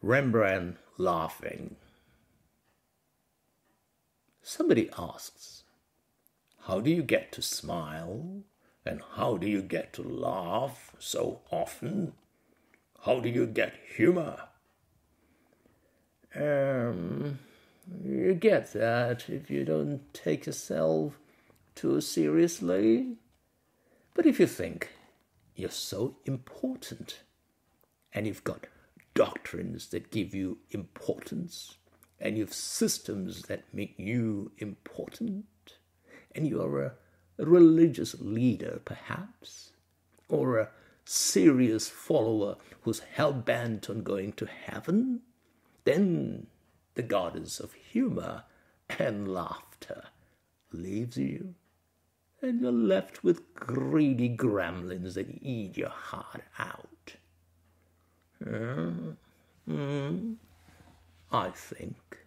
Rembrandt laughing. Somebody asks, How do you get to smile? And how do you get to laugh so often? How do you get humor? Um, you get that if you don't take yourself too seriously. But if you think you're so important and you've got doctrines that give you importance and you've systems that make you important and you're a, a religious leader perhaps or a serious follower who's hell bent on going to heaven then the goddess of humor and laughter leaves you, and you're left with greedy gremlins that eat your heart out. Mm, mm, I think